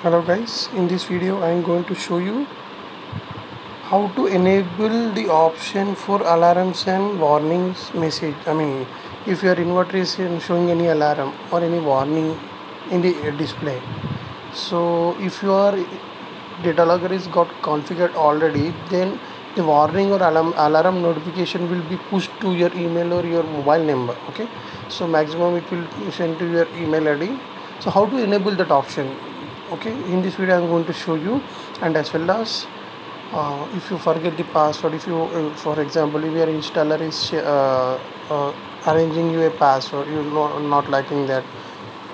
hello guys in this video I am going to show you how to enable the option for alarms and warnings message. I mean if your inverter is showing any alarm or any warning in the display. So if your data logger is got configured already then the warning or alarm, alarm notification will be pushed to your email or your mobile number okay? So maximum it will send to your email id so how to enable that option okay in this video i'm going to show you and as well as uh, if you forget the password if you uh, for example if your installer is uh, uh arranging you a password you're not, not liking that.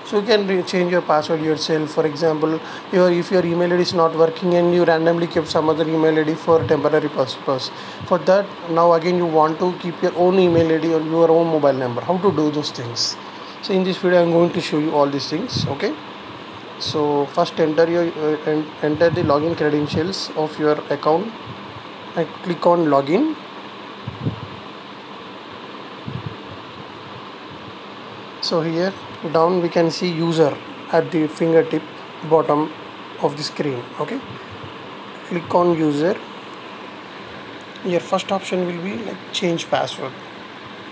So you can change your password yourself. For example your if your email id is not working and you randomly kept some other email id for temporary purpose. For that now again you want to keep your own email id or your own mobile number. How to do those things? So in this video i'm going to show you all these things okay so first enter your uh, enter the login credentials of your account and click on login. So here down we can see user at the fingertip bottom of the screen okay? Click on user. Your first option will be like change password.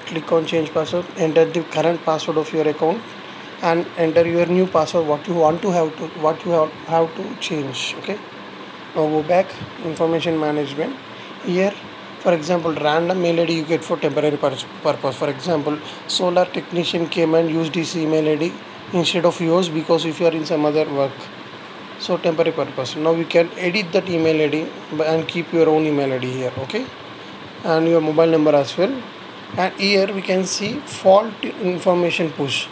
Click on change password enter the current password of your account and enter your new password what you want to have to what you have, have to change okay? Now go back information management. Here for example random mail id you get for temporary purpose. For example solar technician came and used this email id instead of yours because if you are in some other work. So temporary purpose. Now you can edit that email id and keep your own email id here okay? And your mobile number as well. And here we can see fault information push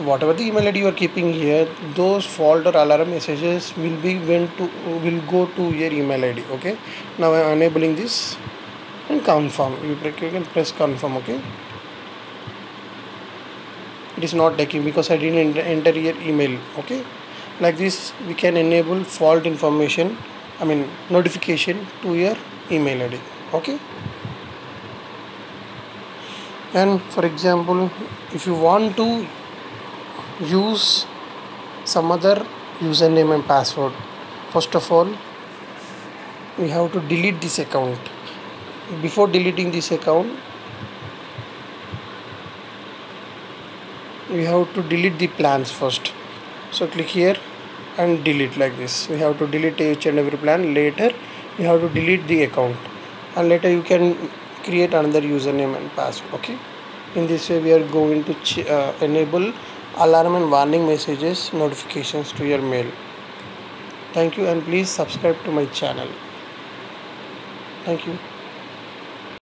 so whatever the email id you are keeping here those fault or alarm messages will be went to will go to your email id okay? Now i am enabling this. And confirm. You, you can press confirm okay? It is not taking because i didn't enter your email okay? Like this we can enable fault information i mean notification to your email id okay? And for example if you want to use some other username and password. First of all we have to delete this account. Before deleting this account we have to delete the plans first. So click here and delete like this. We have to delete each and every plan. Later you have to delete the account. And later you can create another username and password okay? In this way we are going to uh, enable alarm and warning messages notifications to your mail. Thank you and please subscribe to my channel. Thank you